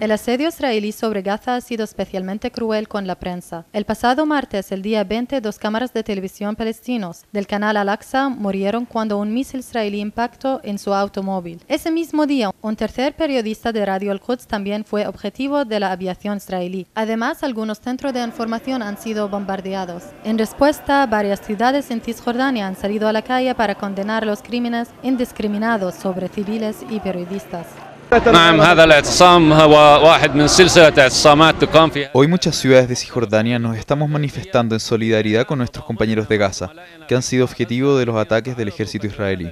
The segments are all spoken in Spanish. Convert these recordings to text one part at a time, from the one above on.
El asedio israelí sobre Gaza ha sido especialmente cruel con la prensa. El pasado martes, el día 20, dos cámaras de televisión palestinos del canal Al-Aqsa murieron cuando un misil israelí impactó en su automóvil. Ese mismo día, un tercer periodista de Radio Al-Quds también fue objetivo de la aviación israelí. Además, algunos centros de información han sido bombardeados. En respuesta, varias ciudades en Cisjordania han salido a la calle para condenar los crímenes indiscriminados sobre civiles y periodistas. Hoy muchas ciudades de Cisjordania nos estamos manifestando en solidaridad con nuestros compañeros de Gaza, que han sido objetivo de los ataques del ejército israelí.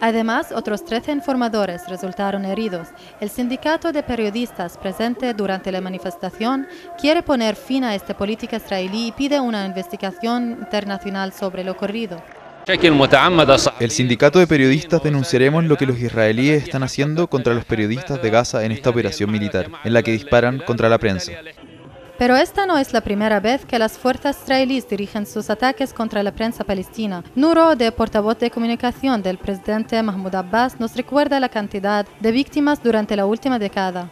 Además, otros 13 informadores resultaron heridos. El sindicato de periodistas presente durante la manifestación quiere poner fin a esta política israelí y pide una investigación internacional sobre lo ocurrido. El sindicato de periodistas denunciaremos lo que los israelíes están haciendo contra los periodistas de Gaza en esta operación militar, en la que disparan contra la prensa. Pero esta no es la primera vez que las fuerzas israelíes dirigen sus ataques contra la prensa palestina. Nuro, de portavoz de comunicación del presidente Mahmoud Abbas, nos recuerda la cantidad de víctimas durante la última década.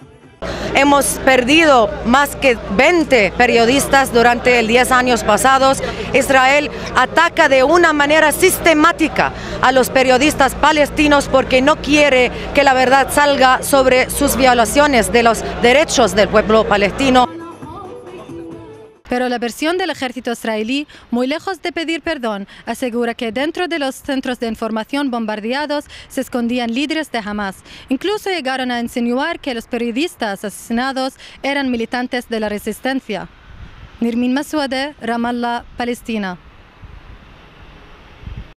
Hemos perdido más que 20 periodistas durante los 10 años pasados. Israel ataca de una manera sistemática a los periodistas palestinos porque no quiere que la verdad salga sobre sus violaciones de los derechos del pueblo palestino. Pero la versión del ejército israelí, muy lejos de pedir perdón, asegura que dentro de los centros de información bombardeados se escondían líderes de Hamas. Incluso llegaron a insinuar que los periodistas asesinados eran militantes de la resistencia. Nirmin Maswade, Ramallah, Palestina.